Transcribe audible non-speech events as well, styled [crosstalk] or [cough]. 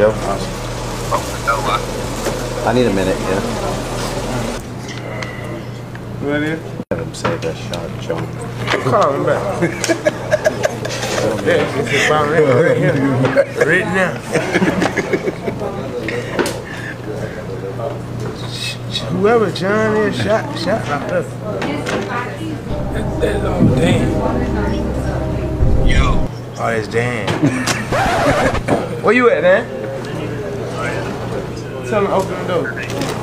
go. Awesome. I need a minute, yeah. What is? Have him save that shot, John. Call him back. yeah, it's about right, right here. Right now. Whoever John is, shot, shot like us. That, that's all Dan. Yo. Oh, that's Dan. [laughs] Where you at, Dan? Tell him to open the door.